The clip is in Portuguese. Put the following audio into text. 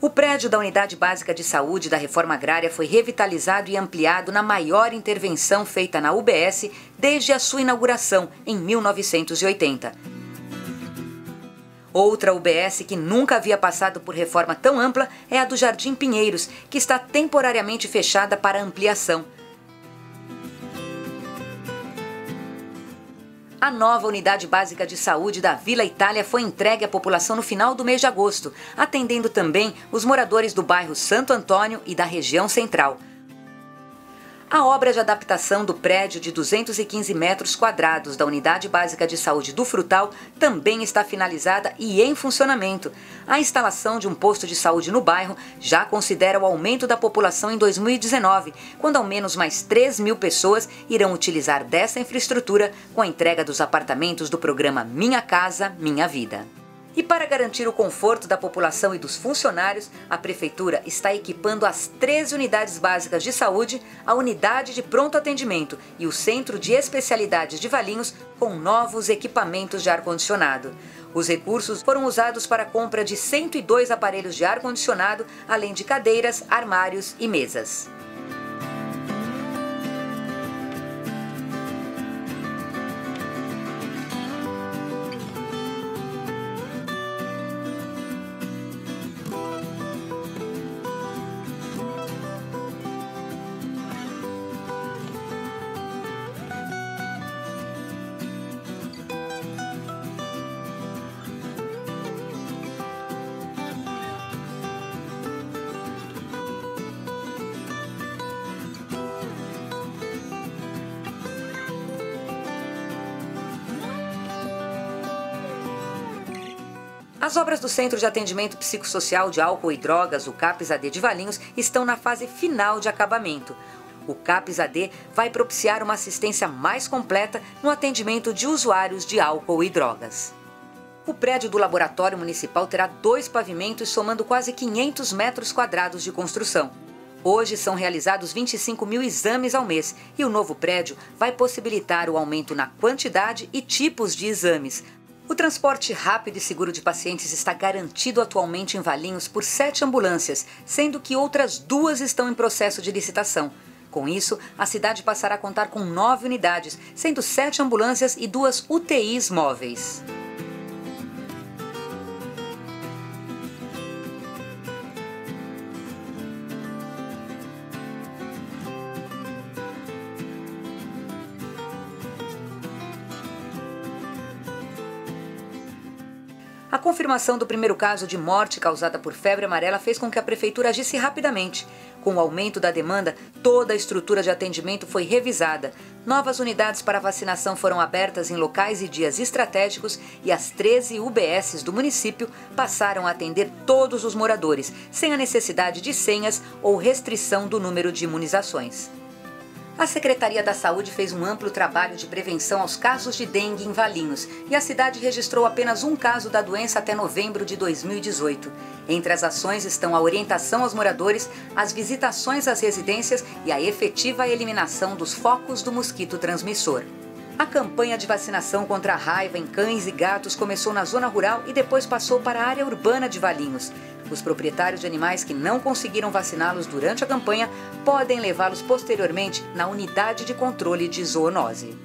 O prédio da Unidade Básica de Saúde da Reforma Agrária foi revitalizado e ampliado na maior intervenção feita na UBS desde a sua inauguração, em 1980. Outra UBS que nunca havia passado por reforma tão ampla é a do Jardim Pinheiros, que está temporariamente fechada para ampliação. A nova unidade básica de saúde da Vila Itália foi entregue à população no final do mês de agosto, atendendo também os moradores do bairro Santo Antônio e da região central. A obra de adaptação do prédio de 215 metros quadrados da Unidade Básica de Saúde do Frutal também está finalizada e em funcionamento. A instalação de um posto de saúde no bairro já considera o aumento da população em 2019, quando ao menos mais 3 mil pessoas irão utilizar dessa infraestrutura com a entrega dos apartamentos do programa Minha Casa Minha Vida. E para garantir o conforto da população e dos funcionários, a Prefeitura está equipando as 13 unidades básicas de saúde, a unidade de pronto atendimento e o Centro de Especialidades de Valinhos com novos equipamentos de ar-condicionado. Os recursos foram usados para a compra de 102 aparelhos de ar-condicionado, além de cadeiras, armários e mesas. As obras do Centro de Atendimento Psicossocial de Álcool e Drogas, o CAPS-AD de Valinhos, estão na fase final de acabamento. O CAPS-AD vai propiciar uma assistência mais completa no atendimento de usuários de álcool e drogas. O prédio do Laboratório Municipal terá dois pavimentos, somando quase 500 metros quadrados de construção. Hoje são realizados 25 mil exames ao mês e o novo prédio vai possibilitar o aumento na quantidade e tipos de exames, o transporte rápido e seguro de pacientes está garantido atualmente em Valinhos por sete ambulâncias, sendo que outras duas estão em processo de licitação. Com isso, a cidade passará a contar com nove unidades, sendo sete ambulâncias e duas UTIs móveis. A confirmação do primeiro caso de morte causada por febre amarela fez com que a prefeitura agisse rapidamente. Com o aumento da demanda, toda a estrutura de atendimento foi revisada. Novas unidades para vacinação foram abertas em locais e dias estratégicos e as 13 UBSs do município passaram a atender todos os moradores, sem a necessidade de senhas ou restrição do número de imunizações. A Secretaria da Saúde fez um amplo trabalho de prevenção aos casos de dengue em Valinhos e a cidade registrou apenas um caso da doença até novembro de 2018. Entre as ações estão a orientação aos moradores, as visitações às residências e a efetiva eliminação dos focos do mosquito transmissor. A campanha de vacinação contra a raiva em cães e gatos começou na zona rural e depois passou para a área urbana de Valinhos. Os proprietários de animais que não conseguiram vaciná-los durante a campanha podem levá-los posteriormente na unidade de controle de zoonose.